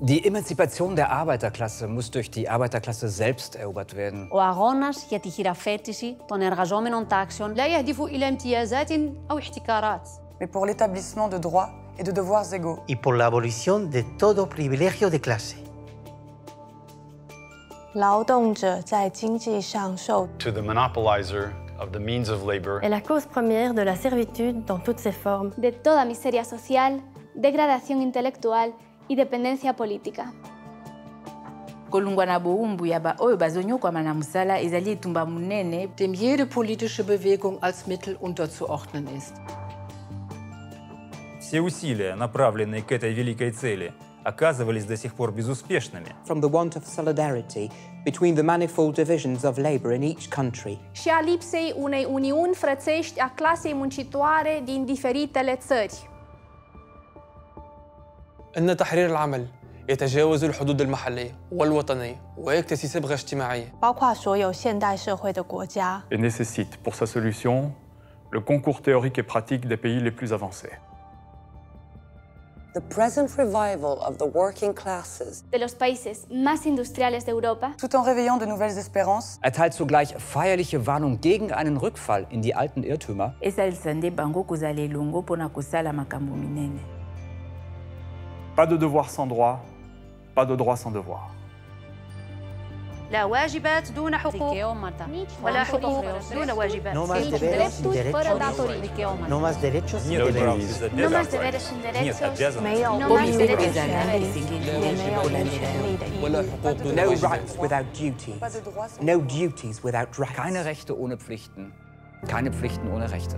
Die Emanzipation der Arbeiterklasse muss durch die Arbeiterklasse selbst erobert werden. Ο αγώνας για τη χειραφέτηση των εργαζόμενων τάξεων لا يهدف إلى امتيازات أو احتكارات mais pour l'établissement de droits et de devoirs égaux. y por la abolición de todo privilegio de clase. 劳动者在经济上受 to the monopolizer of the means of labor est la cause première de la servitude dans toutes ses formes. de toda miseria social, degradación intelectual y dependencia política. kolungwa na boumbu oyo bazonyokwama na mosala ezali etumba monene dem jede politische Bewegung als Mittel unterzuordnen ist. Все усилия, направленные к этой великой цели, оказывались до сих пор безуспешными. From the want of solidarity between the manifold divisions of labor in each country. Și a lipsei unei uniuni frățești a clasei muncitoare din diferitele țări. أن تحرير العمل يتجاوز الحدود المحلية والوطنية ويكتسي صبغة اجتماعية. Et nécessite pour sa solution le concours théorique et pratique des pays les plus avancés. The present revival of the working classes. De los países más industriales de Europa. Tout en réveillant de nouvelles espérances. Erteilt zugleich feierliche Warnung gegen einen Rückfall in die alten Irrtümer. Esalisa nde bango kozala elongo mpona kosala makambo minene. Pas de devoir sans droit, pas de droit sans devoir. لا keine Rechte ohne Pflichten. Keine Pflichten ohne Rechte.